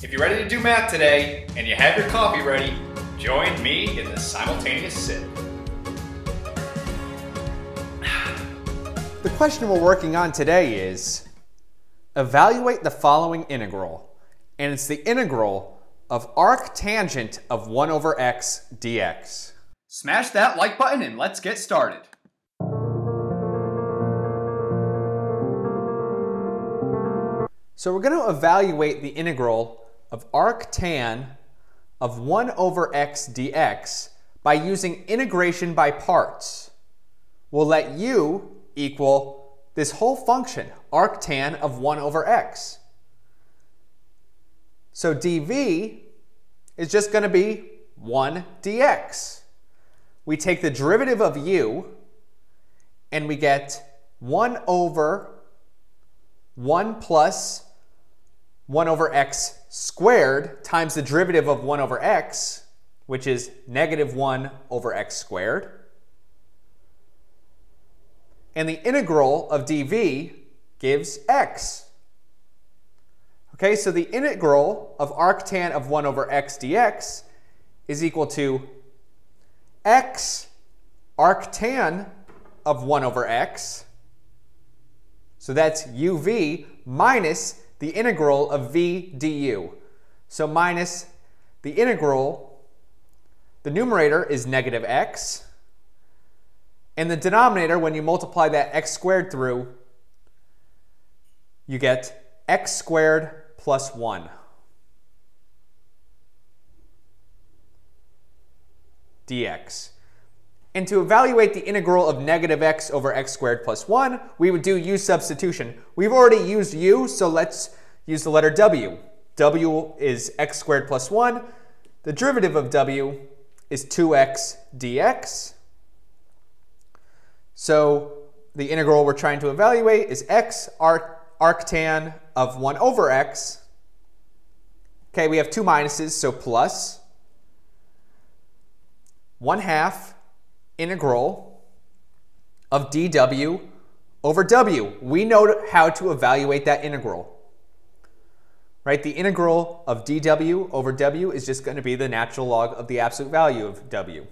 If you're ready to do math today and you have your coffee ready, join me in the simultaneous sip. The question we're working on today is evaluate the following integral, and it's the integral of arctangent of 1 over x dx. Smash that like button and let's get started. So we're going to evaluate the integral of arctan of 1 over x dx by using integration by parts. We'll let u equal this whole function, arctan of 1 over x. So dv is just going to be 1 dx. We take the derivative of u and we get 1 over 1 plus 1 over x squared times the derivative of 1 over x, which is negative 1 over x squared. And the integral of dv gives x. Okay, so the integral of arctan of 1 over x dx is equal to x arctan of 1 over x. So that's uv minus the integral of v du. So minus the integral, the numerator is negative x, and the denominator, when you multiply that x squared through, you get x squared plus 1. dx. And to evaluate the integral of negative x over x squared plus 1, we would do u substitution. We've already used u, so let's use the letter w. w is x squared plus 1. The derivative of w is 2x dx. So the integral we're trying to evaluate is x arc arctan of 1 over x. Okay, we have two minuses, so plus 1 half integral of dw over w. We know how to evaluate that integral. Right? The integral of dw over w is just going to be the natural log of the absolute value of w.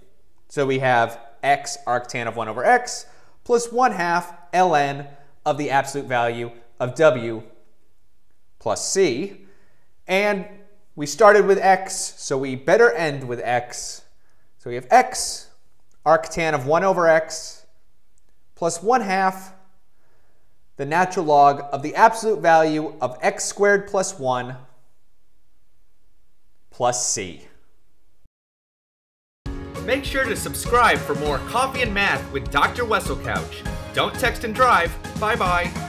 So we have x arctan of 1 over x plus 1 half ln of the absolute value of w plus c. And we started with x, so we better end with x. So we have x arctan of 1 over x plus 1 half the natural log of the absolute value of x squared plus 1 plus c. Make sure to subscribe for more Coffee and Math with Dr. Weselcouch. Don't text and drive. Bye bye.